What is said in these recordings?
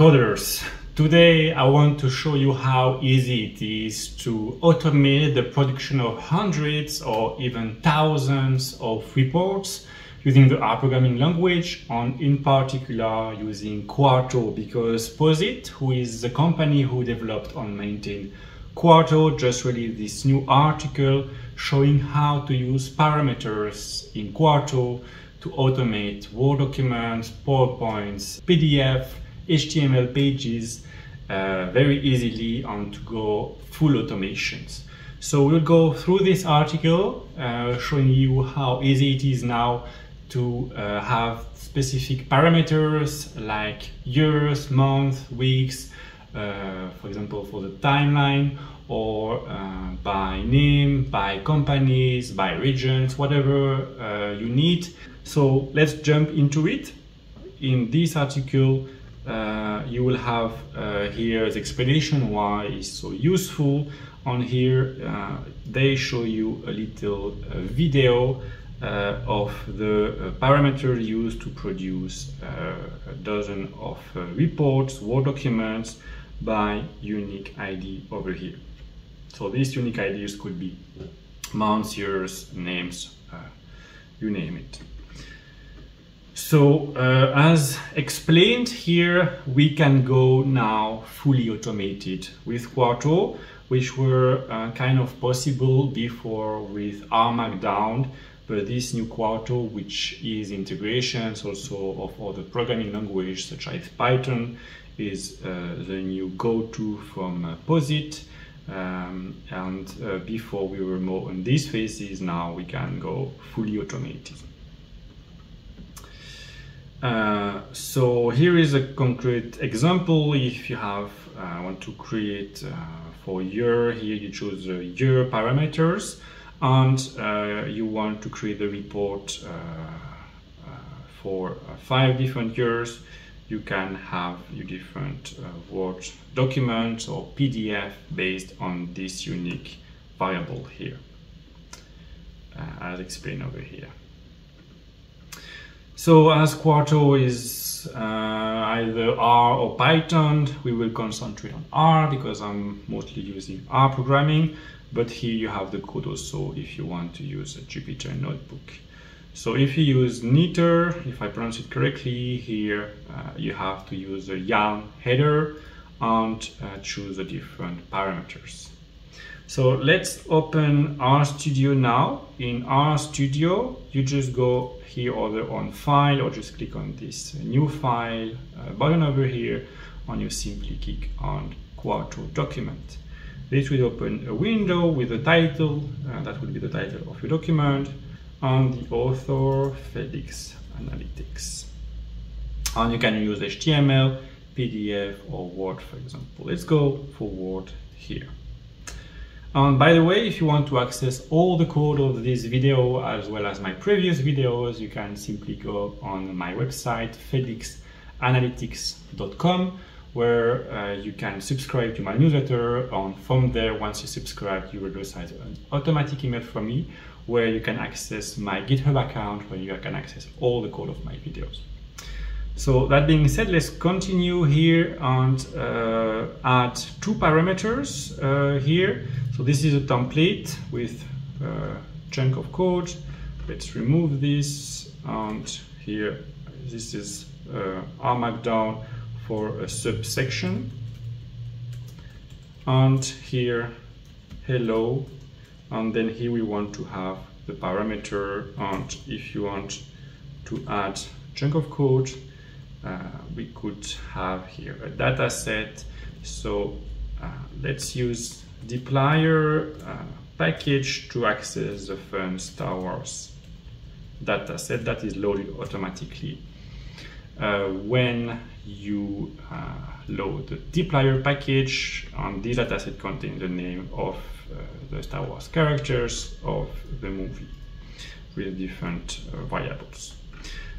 coders. Today I want to show you how easy it is to automate the production of hundreds or even thousands of reports using the R programming language and in particular using Quarto because POSIT, who is the company who developed and maintained Quarto, just released this new article showing how to use parameters in Quarto to automate Word documents, PowerPoints, PDF, HTML pages uh, very easily and to go full automations. So we'll go through this article uh, showing you how easy it is now to uh, have specific parameters like years, months, weeks, uh, for example, for the timeline or uh, by name, by companies, by regions, whatever uh, you need. So let's jump into it. In this article, uh, you will have uh, here the explanation why it's so useful. On here, uh, they show you a little uh, video uh, of the parameter used to produce a dozen of reports, Word documents by unique ID over here. So these unique IDs could be months, years, names, you name it. So uh, as explained here, we can go now fully automated with Quarto, which were uh, kind of possible before with R Markdown, but this new Quarto, which is integrations also of other programming language such as Python, is uh, the new go-to from uh, POSIT. Um, and uh, before we were more on these phases, now we can go fully automated. Uh, so here is a concrete example. If you have uh, want to create uh, for year, here you choose the year parameters, and uh, you want to create the report uh, for five different years. You can have your different Word documents or PDF based on this unique variable here, as explained over here. So as Quarto is uh, either R or Python, we will concentrate on R because I'm mostly using R programming, but here you have the code also if you want to use a Jupyter notebook. So if you use knitr, if I pronounce it correctly, here uh, you have to use a YAML header and uh, choose the different parameters. So let's open RStudio now. In RStudio, you just go here either on file or just click on this new file uh, button over here and you simply click on Quarto document. This will open a window with a title, uh, that will be the title of your document, and the author Felix Analytix. And you can use HTML, PDF or Word for example. Let's go for Word here. And by the way, if you want to access all the code of this video as well as my previous videos, you can simply go on my website, felixanalytix.com, where uh, you can subscribe to my newsletter. And from there, once you subscribe, you will receive an automatic email from me where you can access my GitHub account, where you can access all the code of my videos. So that being said, let's continue here and uh, add two parameters uh, here. So this is a template with a chunk of code. Let's remove this and here this is uh, R Markdown for a subsection. And here hello and then here we want to have the parameter and if you want to add chunk of code uh, we could have here a data set. So uh, let's use dplyr uh, package to access the fun Star Wars data set that is loaded automatically. Uh, when you uh, load the dplyr package and this dataset contains the name of uh, the Star Wars characters of the movie with different variables.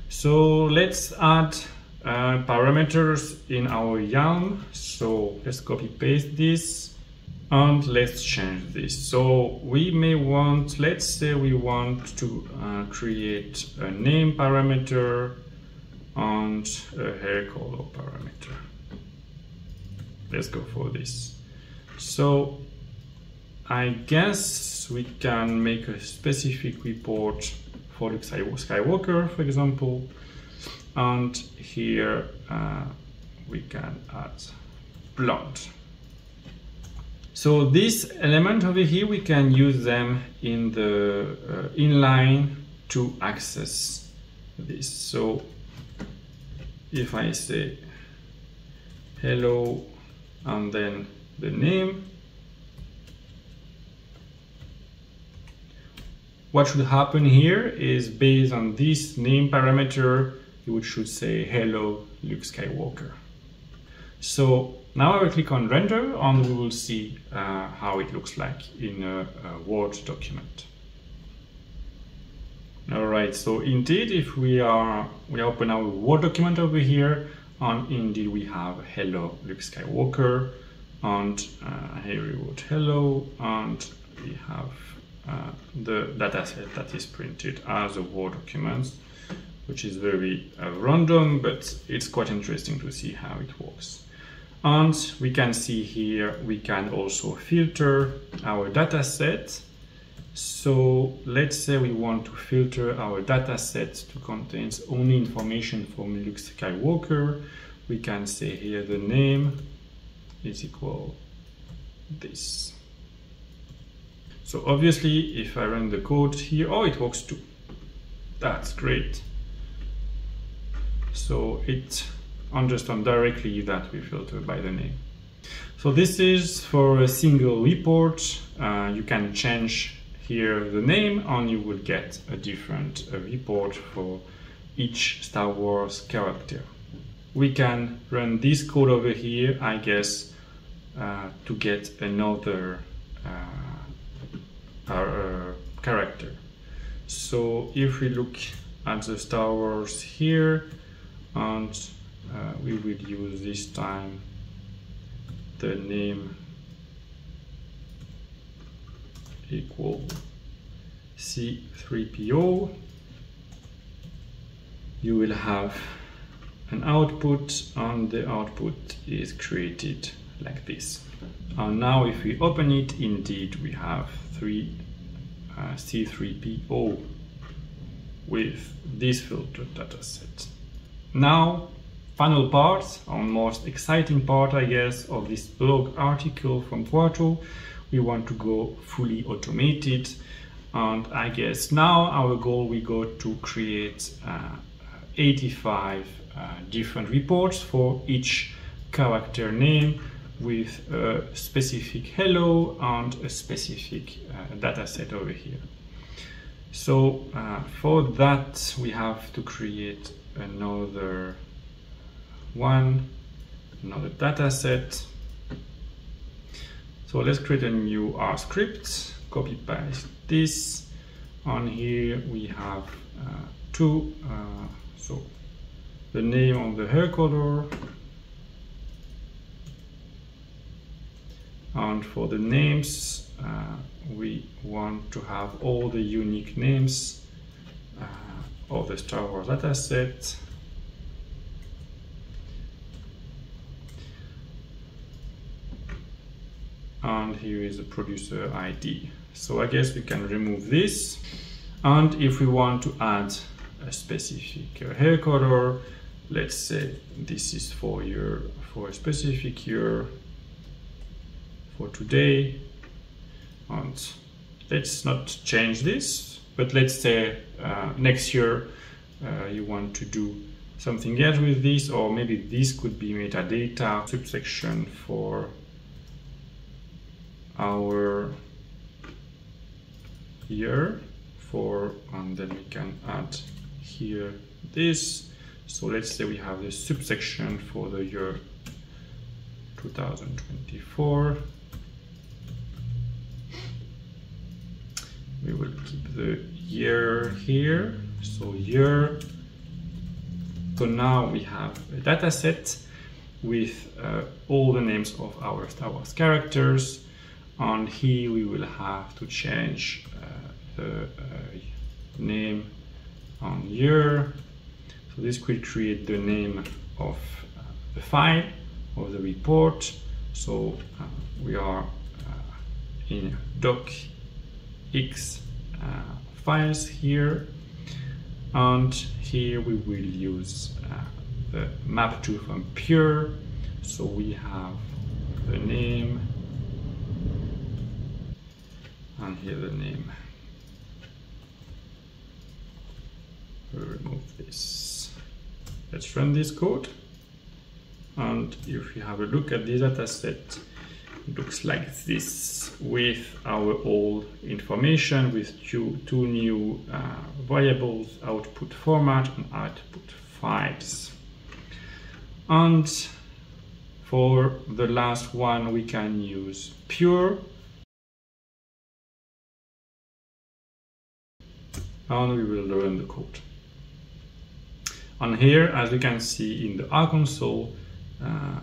So let's add uh, parameters in our YAML. So let's copy paste this and let's change this. So we may want, let's say we want to uh, create a name parameter and a hair color parameter. let's go for this. So I guess we can make a specific report for Luke Skywalker, for example, and here uh, we can add blonde. So this element over here, we can use them in the uh, inline to access this. So if I say hello and then the name, what should happen here is based on this name parameter, you should say hello Luke Skywalker. So now I will click on render and we will see uh, how it looks like in a, a Word document. All right, so indeed, if we are we open our Word document over here, and indeed we have hello Luke Skywalker, and uh, here we wrote hello, and we have uh, the dataset that is printed as a Word document, which is very uh, random, but it's quite interesting to see how it works. And we can see here, we can also filter our data set. So let's say we want to filter our data set to contain only information from Luke Skywalker. We can say here the name is equal this. So obviously, if I run the code here, oh, it works too. That's great. So it understands directly that we filter by the name. So this is for a single report. Uh, you can change here the name and you will get a different uh, report for each Star Wars character. We can run this code over here, I guess, uh, to get another uh, uh, character. So if we look at the Star Wars here and uh, we will use this time the name equal C3PO you will have an output and the output is created like this. And now if we open it indeed we have three uh, C3PO with this filter dataset now final part, our most exciting part, I guess, of this blog article from Quarto. We want to go fully automated. And I guess now our goal, we go to create uh, 85 uh, different reports for each character name with a specific hello and a specific uh, data set over here. So uh, for that, we have to create another one, another data set. So let's create a new R script, copy paste this. On here we have uh, two, uh, so the name of the hair color, and for the names uh, we want to have all the unique names uh, of the Star Wars dataset and here is the producer ID. So I guess we can remove this. And if we want to add a specific hair color, let's say this is for your for a specific year for today. And let's not change this, but let's say uh, next year uh, you want to do something else with this, or maybe this could be metadata subsection for our year. For and then we can add here this. So let's say we have the subsection for the year 2024 we will keep the year here. So year. So now we have a data set with uh, all the names of our Star Wars characters. And here we will have to change uh, the uh, name on year. So this will create the name of uh, the file of the report. So uh, we are uh, in docx uh, files here. And here we will use uh, the map to from purrr so we have the name. And here the name. We'll remove this. Let's run this code. And if you have a look at the dataset looks like this with our old information with two, two new uh, variables output format and output files. And for the last one we can use pure. And we will run the code. And here as you can see in the R console uh,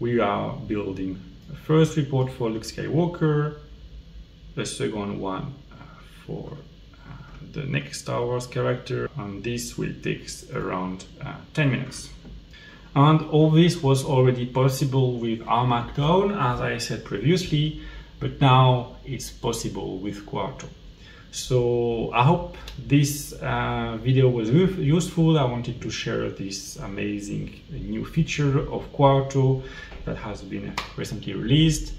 we are building the first report for Luke Skywalker, the second one uh, for uh, the next Star Wars character, and this will take around uh, 10 minutes. And all this was already possible with R as I said previously, but now it's possible with Quarto. So I hope this uh, video was useful. I wanted to share this amazing new feature of Quarto that has been recently released.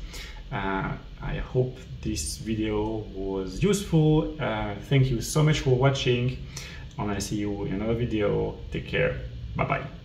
Uh, I hope this video was useful. Uh, thank you so much for watching and I see you in another video. Take care. Bye bye.